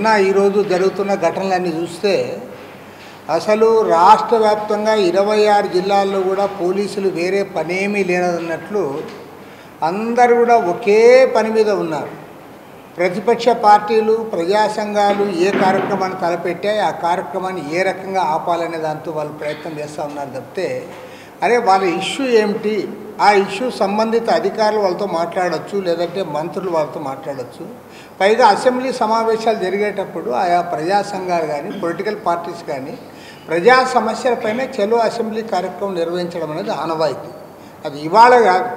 నిన్న ఈరోజు జరుగుతున్న ఘటనలన్నీ చూస్తే అసలు రాష్ట్ర వ్యాప్తంగా ఇరవై ఆరు జిల్లాల్లో కూడా పోలీసులు వేరే పనేమీ లేనన్నట్లు అందరూ కూడా ఒకే పని మీద ఉన్నారు. ప్రతిపక్ష పార్టీలు ప్రజా సంఘాలు ఏ కార్యక్రమాన్ని తలపెట్టాయి ఆ కార్యక్రమాన్ని ఏ రకంగా ఆపాలనే దాంతో వాళ్ళు ప్రయత్నం చేస్తూ ఉన్నారు తప్పితే అరే వాళ్ళ ఇష్యూ ఏమిటి? ఆ ఇష్యూ సంబంధిత అధికారులు వాళ్ళతో మాట్లాడచ్చు లేదంటే మంత్రులు వాళ్ళతో మాట్లాడచ్చు. పైగా అసెంబ్లీ సమావేశాలు జరిగేటప్పుడు ఆయా ప్రజా సంఘాలు కానీ పొలిటికల్ పార్టీస్ కానీ ప్రజా సమస్యలపైనే చెలో అసెంబ్లీ కార్యక్రమం నిర్వహించడం అనేది ఆనవాయితీ. అది ఇవాళ కాదు.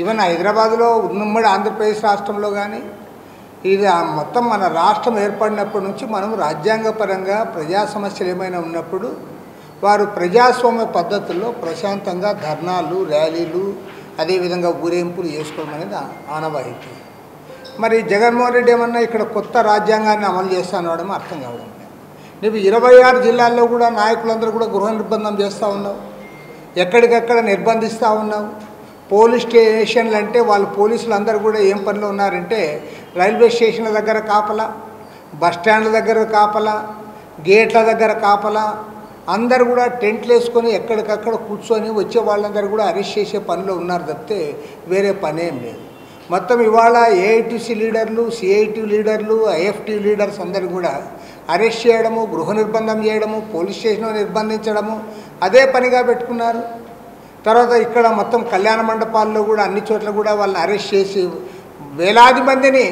ఈవెన్ హైదరాబాద్లో ఉమ్మడి ఆంధ్రప్రదేశ్ రాష్ట్రంలో కానీ ఇది మొత్తం మన రాష్ట్రం ఏర్పడినప్పటి నుంచి మనం రాజ్యాంగపరంగా ప్రజా సమస్యలు ఏమైనా ఉన్నప్పుడు వారు ప్రజాస్వామ్య పద్ధతుల్లో ప్రశాంతంగా ధర్నాలు ర్యాలీలు అదేవిధంగా ఊరేంపులు చేసుకోవడం అనేది ఆనవాయితీ. మరి జగన్మోహన్ రెడ్డి ఏమన్నా ఇక్కడ కొత్త రాజ్యాంగాన్ని అమలు చేస్తానడం అర్థం కావడం నువ్వు ఇరవై ఆరు జిల్లాల్లో కూడా నాయకులందరూ కూడా గృహ నిర్బంధం చేస్తూ ఉన్నావు. ఎక్కడికక్కడ నిర్బంధిస్తూ ఉన్నావు. పోలీస్ స్టేషన్లు అంటే వాళ్ళు పోలీసులు అందరూ కూడా ఏం పనిలో ఉన్నారంటే రైల్వే స్టేషన్ల దగ్గర కాపలా బస్ స్టాండ్ల దగ్గర కాపలా గేట్ల దగ్గర కాపలా అందరు కూడా టెంట్లు వేసుకొని ఎక్కడికక్కడ కూర్చొని వచ్చే వాళ్ళందరూ కూడా అరెస్ట్ చేసే పనిలో ఉన్నారు తప్పితే వేరే పనేం లేదు. మొత్తం ఇవాళ ఏఐటీసీ లీడర్లు సిఐటి లీడర్లు ఐఎఫ్టీ లీడర్స్ అందరూ కూడా అరెస్ట్ చేయడము గృహ నిర్బంధం చేయడము పోలీస్ స్టేషన్లో నిర్బంధించడము అదే పనిగా పెట్టుకున్నారు. తర్వాత ఇక్కడ మొత్తం కళ్యాణ మండపాల్లో కూడా అన్ని చోట్ల కూడా వాళ్ళని అరెస్ట్ చేసి వేలాది మందిని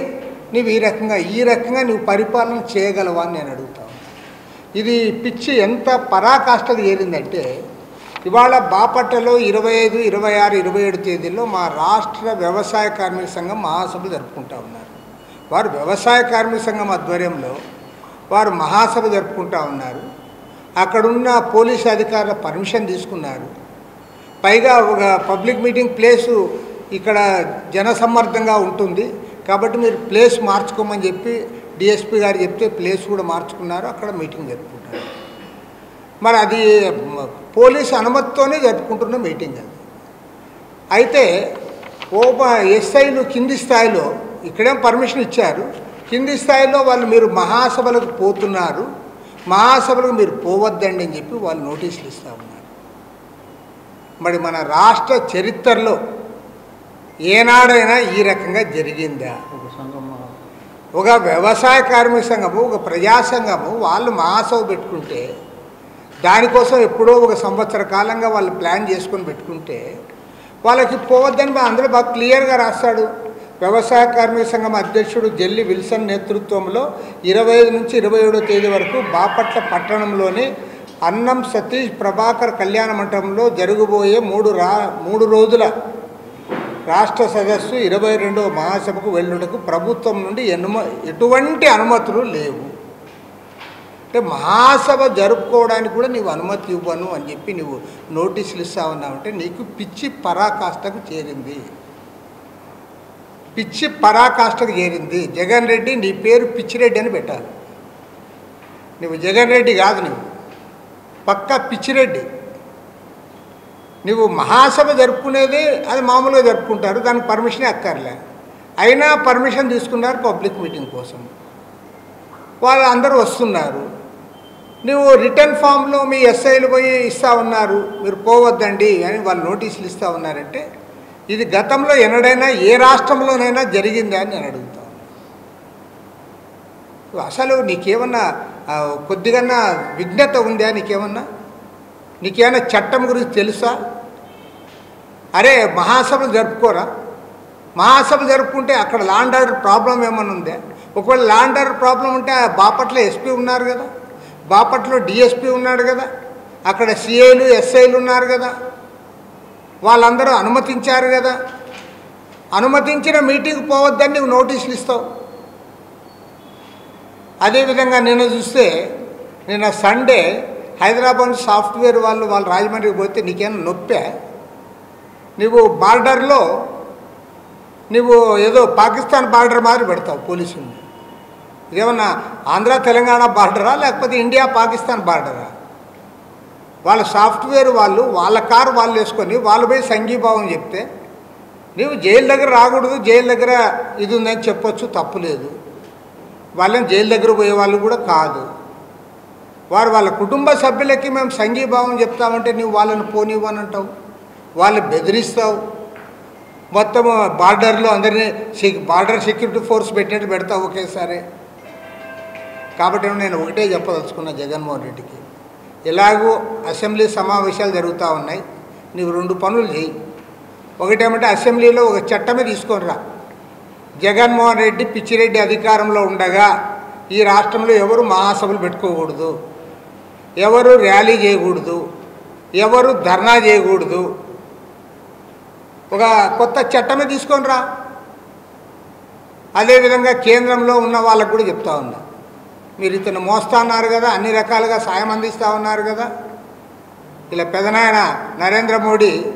నువ్వు ఈ రకంగా ఈ రకంగా నువ్వు పరిపాలన చేయగలవా అని నేను అడుగుతాను ఇది పిచ్చి ఎంత పరాకాష్ఠకు చేరిందంటే ఇవాళ బాపట్టలో ఇరవై ఐదు ఇరవై ఆరు ఇరవై ఏడు తేదీల్లో మా రాష్ట్ర వ్యవసాయ కార్మిక సంఘం మహాసభలు జరుపుకుంటా ఉన్నారు. వారు వ్యవసాయ కార్మిక సంఘం ఆధ్వర్యంలో వారు మహాసభ జరుపుకుంటా ఉన్నారు. అక్కడున్న పోలీసు అధికారుల పర్మిషన్ తీసుకున్నారు. పైగా ఒక పబ్లిక్ మీటింగ్ ప్లేసు ఇక్కడ జనసమ్మర్దంగా ఉంటుంది. కాబట్టి మీరు ప్లేస్ మార్చుకోమని చెప్పి డిఎస్పీ గారు చెప్తే ప్లేస్ కూడా మార్చుకున్నారు అక్కడ మీటింగ్ జరుపుకుంటారు. మరి అది పోలీస్ పోలీసు అనుమతితోనే జరుపుకుంటున్న మీటింగ్ అది. అయితే ఓప ఎస్ఐలు కింది స్థాయిలో ఇక్కడేం పర్మిషన్ ఇచ్చారు కింది స్థాయిలో వాళ్ళు మీరు మహాసభలకు పోతున్నారు మహాసభలకు మీరు పోవద్దండి అని చెప్పి వాళ్ళు నోటీసులు ఇస్తూ ఉన్నారు. మరి మన రాష్ట్ర చరిత్రలో ఏనాడైనా ఈ రకంగా జరిగిందా? ఒక సంఘం ఒక వ్యవసాయ కార్మిక సంఘము ఒక ప్రజా సంఘము వాళ్ళు మహాసభ పెట్టుకుంటే దానికోసం ఎప్పుడో ఒక సంవత్సర కాలంగా వాళ్ళు ప్లాన్ చేసుకొని పెట్టుకుంటే వాళ్ళకి పోవద్దని మా బాగా క్లియర్గా రాస్తాడు. వ్యవసాయ కార్మిక సంఘం అధ్యక్షుడు జల్లి విల్సన్ నేతృత్వంలో ఇరవై ఐదు నుంచి ఇరవై ఏడో తేదీ వరకు బాపట్ల పట్టణంలోని అన్నం సతీష్ ప్రభాకర్ కళ్యాణ మంటపంలో జరగబోయే మూడు రా మూడు రోజుల రాష్ట్ర సదస్సు ఇరవై రెండవ మహాసభకు వెళ్ళుటకు ప్రభుత్వం నుండి ఎనుమ ఎటువంటి అనుమతులు లేవు. అంటే మహాసభ జరుపుకోవడానికి కూడా నీవు అనుమతి ఇవ్వను అని చెప్పి నువ్వు నోటీసులు ఇస్తా ఉన్నావంటే నీకు పిచ్చి పరాకాష్ఠకు చేరింది. పిచ్చి పరాకాష్ఠకు చేరింది. జగన్ రెడ్డి నీ పేరు పిచ్చిరెడ్డి అని పెట్టాలి. నువ్వు జగన్ రెడ్డి కాదు నువ్వు పక్కా పిచ్చిరెడ్డి నువ్వు మహాసభ జరుపుకునేది అది మామూలుగా జరుపుకుంటారు దానికి పర్మిషన్ అక్కర్లే. అయినా పర్మిషన్ తీసుకున్నారు పబ్లిక్ మీటింగ్ కోసం. వాళ్ళు అందరూ వస్తున్నారు. నువ్వు రిటర్న్ ఫామ్లో మీ ఎస్ఐలు పోయి ఇస్తా ఉన్నారు మీరు పోవద్దండి అని వాళ్ళు నోటీసులు ఇస్తా ఉన్నారంటే ఇది గతంలో ఎన్నడైనా ఏ రాష్ట్రంలోనైనా జరిగిందా అని నేను అడుగుతాను అసలు నీకేమన్నా ఆ, కొద్దిగన్నా విజ్ఞత ఉందా నీకేమన్నా? నీకేమైనా చట్టం గురించి తెలుసా? అరే మహాసభలు జరుపుకోరా? మహాసభ జరుపుకుంటే అక్కడ లాండ్ ఆర్డర్ ప్రాబ్లం ఏమైనా ఉందే? ఒకవేళ లాండ్ ఆర్డర్ ప్రాబ్లం ఉంటే ఆ బాపట్ల ఎస్పీ ఉన్నారు కదా? బాపట్లో డిఎస్పీ ఉన్నాడు కదా? అక్కడ సిఐలు ఎస్ఐలు ఉన్నారు కదా? వాళ్ళందరూ అనుమతించారు కదా? అనుమతించిన మీటింగ్ పోవద్దని నువ్వు నోటీసులు ఇస్తావు. అదేవిధంగా నిన్న చూస్తే నిన్న సండే హైదరాబాద్ సాఫ్ట్వేర్ వాళ్ళు వాళ్ళు రాజమండ్రికి పోతే నీకేమైనా నొప్పే? నువ్వు బార్డర్లో నువ్వు ఏదో పాకిస్తాన్ బార్డర్ మాదిరి పెడతావు పోలీసుని ఇదేమన్నా ఆంధ్ర తెలంగాణ బార్డరా లేకపోతే ఇండియా పాకిస్తాన్ బార్డరా? వాళ్ళ సాఫ్ట్వేర్ వాళ్ళు వాళ్ళ కారు వాళ్ళు వేసుకొని వాళ్ళు పోయి సంఘీభావం చెప్తే నీవు జైలు దగ్గర రాకూడదు జైలు దగ్గర ఇది ఉందని చెప్పొచ్చు తప్పులేదు వాళ్ళని జైలు దగ్గర పోయే వాళ్ళు కూడా కాదు. వారు వాళ్ళ కుటుంబ సభ్యులకి మేము సంఘీభావం చెప్తామంటే నువ్వు వాళ్ళని పోనివ్వనంటావు వాళ్ళు బెదిరిస్తావు. మొత్తం బార్డర్లో అందరినీ బార్డర్ సెక్యూరిటీ ఫోర్స్ పెట్టినట్టు పెడతావు ఒకేసారి. కాబట్టి నేను ఒకటే చెప్పదలుచుకున్నా జగన్మోహన్ రెడ్డికి. ఎలాగూ అసెంబ్లీ సమావేశాలు జరుగుతూ ఉన్నాయి. నీవు రెండు పనులు చేయి. ఒకటేమంటే అసెంబ్లీలో ఒక చట్టమే తీసుకొని రా. జగన్మోహన్ రెడ్డి పిచ్చిరెడ్డి అధికారంలో ఉండగా ఈ రాష్ట్రంలో ఎవరు మహాసభలు పెట్టుకోకూడదు. ఎవరు ర్యాలీ చేయకూడదు. ఎవరు ధర్నా చేయకూడదు. ఒక కొత్త చట్టమే తీసుకొని రా అదేవిధంగా కేంద్రంలో ఉన్న వాళ్ళకు కూడా చెప్తా ఉన్నా. మీరు ఇతను మోస్తా ఉన్నారు కదా అన్ని రకాలుగా సాయం అందిస్తూ ఉన్నారు కదా. ఇలా పెదనాయన నరేంద్ర మోడీ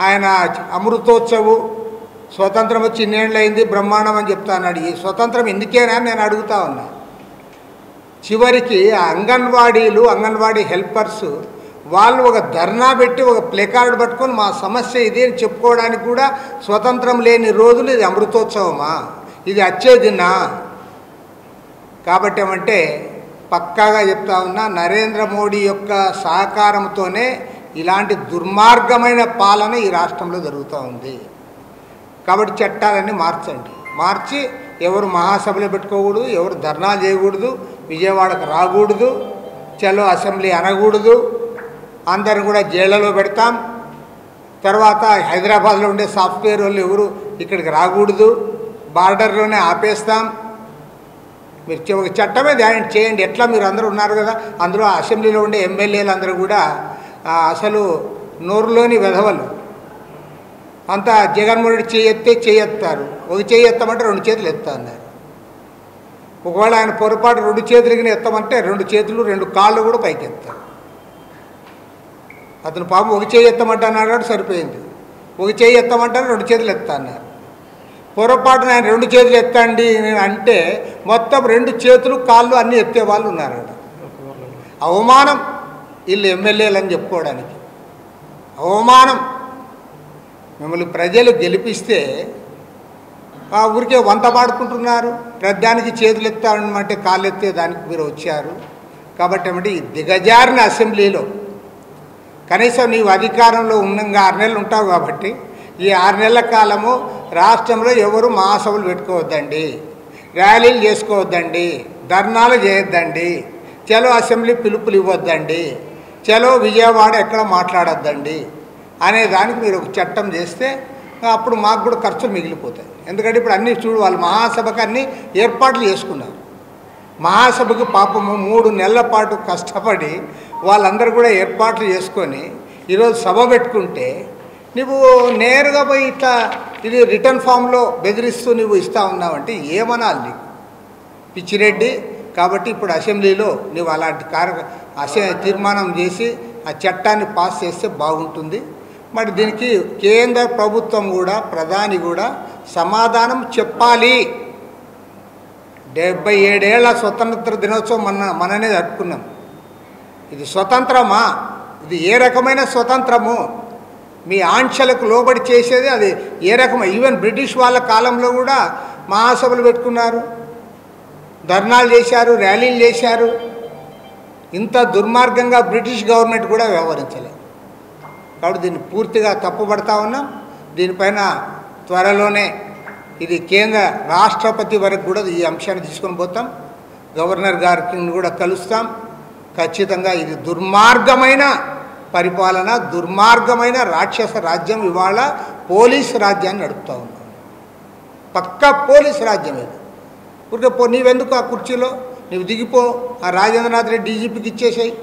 ఆయన అమృతోత్సవు స్వతంత్రం వచ్చి ఇన్నేళ్ళయింది బ్రహ్మాండం అని చెప్తా అన్నాడు. ఈ స్వతంత్రం ఎందుకేనా నేను అడుగుతా ఉన్నా. చివరికి ఆ అంగన్వాడీలు అంగన్వాడీ హెల్పర్స్ వాళ్ళు ఒక ధర్నా పెట్టి ఒక ప్లేకార్డు పట్టుకొని మా సమస్య ఇది అని చెప్పుకోవడానికి కూడా స్వతంత్రం లేని రోజులు ఇది అమృతోత్సవమా? ఇది అచ్చేదినా కాబట్టి ఏమంటే పక్కాగా చెప్తా ఉన్నా నరేంద్ర మోడీ యొక్క సహకారంతోనే ఇలాంటి దుర్మార్గమైన పాలన ఈ రాష్ట్రంలో జరుగుతూ ఉంది. కాబట్టి చట్టాలన్నీ మార్చండి. మార్చి ఎవరు మహాసభలు పెట్టుకోకూడదు ఎవరు ధర్నాలు చేయకూడదు విజయవాడకు రాకూడదు చలో అసెంబ్లీ అనకూడదు అందరిని కూడా జైళ్ళలో పెడతాం. తర్వాత హైదరాబాద్లో ఉండే సాఫ్ట్వేర్ వాళ్ళు ఎవరు ఇక్కడికి రాకూడదు. బార్డర్లోనే ఆపేస్తాం. మీరు ఒక చట్టమే ధ్యానం చేయండి. ఎట్లా మీరు అందరూ ఉన్నారు కదా అందులో అసెంబ్లీలో ఉండే ఎమ్మెల్యేలు అందరూ కూడా అసలు నోరులోని వెధవలు. అంతా జగన్మోహన్ రెడ్డి చేయెత్తే చేయెత్తారు. ఒక చేయి ఎత్తమంటే రెండు చేతులు ఎత్తా అన్నారు ఒకవేళ ఆయన పొరపాటు రెండు చేతులకి ఎత్తమంటే రెండు చేతులు రెండు కాళ్ళు కూడా పైకి ఎత్తారు అతను పాపం ఒక చేయి ఎత్తమంటే కాబట్టి సరిపోయింది. ఒక చేయి ఎత్తమంటాను రెండు చేతులు ఎత్తా అన్నారు పొరపాటున ఆయన రెండు చేతులు ఎత్తండి అంటే మొత్తం రెండు చేతులు కాళ్ళు అన్నీ ఎత్తే వాళ్ళు ఉన్నారట. అవమానం వీళ్ళు ఎమ్మెల్యేలు అని చెప్పుకోవడానికి. అవమానం. మిమ్మల్ని ప్రజలు గెలిపిస్తే ఆ ఊరికే వంత పాడుకుంటున్నారు. ప్రధానికి చేతులు ఎత్తామంటే కాళ్ళు ఎత్తే దానికి మీరు వచ్చారు. కాబట్టి ఏమంటే ఈ దిగజారిన అసెంబ్లీలో కనీసం నీవు అధికారంలో ఉన్నంగా ఆరు నెలలు ఉంటావు కాబట్టి ఈ ఆరు నెలల కాలము రాష్ట్రంలో ఎవరు మహాసభలు పెట్టుకోవద్దండి ర్యాలీలు చేసుకోవద్దండి ధర్నాలు చేయొద్దండి చలో అసెంబ్లీ పిలుపులు ఇవ్వద్దండి చలో విజయవాడ ఎక్కడ మాట్లాడొద్దండి అనే దానికి మీరు ఒక చట్టం చేస్తే అప్పుడు మాకు కూడా ఖర్చులు మిగిలిపోతాయి. ఎందుకంటే ఇప్పుడు అన్నీ చూడు వాళ్ళు మహాసభకు అన్నీ ఏర్పాట్లు చేసుకున్నారు. మహాసభకు పాపము మూడు నెలల పాటు కష్టపడి వాళ్ళందరూ కూడా ఏర్పాట్లు చేసుకొని ఈరోజు సభ పెట్టుకుంటే నువ్వు నేరుగా పోయి ఇట్లా ఇది రిటర్న్ ఫామ్లో బెదిరిస్తూ నువ్వు ఇస్తా ఉన్నావంటే ఏమనాలి నీకు? పిచ్చిరెడ్డి కాబట్టి ఇప్పుడు అసెంబ్లీలో నువ్వు అలాంటి కార్ అసె తీర్మానం చేసి ఆ చట్టాన్ని పాస్ చేస్తే బాగుంటుంది. మరి దీనికి కేంద్ర ప్రభుత్వం కూడా ప్రధాని కూడా సమాధానం చెప్పాలి. డెబ్బై ఏడేళ్ళ స్వతంత్ర దినోత్సవం మన మననే జరుపుకున్నాం. ఇది స్వతంత్రమా? ఇది ఏ రకమైన స్వతంత్రము? మీ ఆంక్షలకు లోబడి చేసేది అది ఏ రకమైన ఈవెన్ బ్రిటిష్ వాళ్ళ కాలంలో కూడా మహాసభలు పెట్టుకున్నారు. ధర్నాలు చేశారు ర్యాలీలు చేశారు. ఇంత దుర్మార్గంగా బ్రిటిష్ గవర్నమెంట్ కూడా వ్యవహరించలేదు కాబట్టి దీన్ని పూర్తిగా తప్పుపడతా ఉన్నాం. దీనిపైన త్వరలోనే ఇది కేంద్ర రాష్ట్రపతి వరకు కూడా ఈ అంశాన్ని తీసుకొని పోతాం. గవర్నర్ గారికి కూడా కలుస్తాం. ఖచ్చితంగా ఇది దుర్మార్గమైన పరిపాలన దుర్మార్గమైన రాక్షస రాజ్యం ఇవాళ పోలీస్ రాజ్యాన్ని నడుపుతూ ఉన్నాం. పక్క పోలీస్ రాజ్యం ఇది. ఊరికే పో నీవెందుకు ఆ కుర్చీలో? నువ్వు దిగిపో ఆ రాజేంద్రనాథ్ రెడ్డి డీజీపీకి ఇచ్చేసాయి.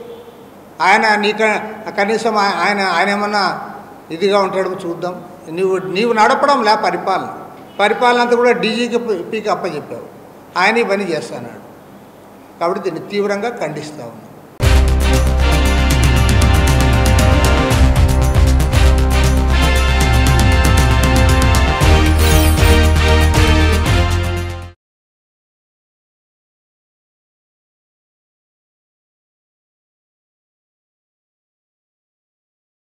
ఆయన నీక కనీసం ఆయన ఆయన ఏమన్నా ఇదిగా ఉంటాడో చూద్దాం. నీవు నీవు నడపడం లే పరిపాలన. పరిపాలన అంతా కూడా డీజీకి పీకి అప్పచెప్పావు ఆయన ఈ పని చేస్తాడు కాబట్టి దీన్ని తీవ్రంగా ఖండిస్తూ ఉన్నాం.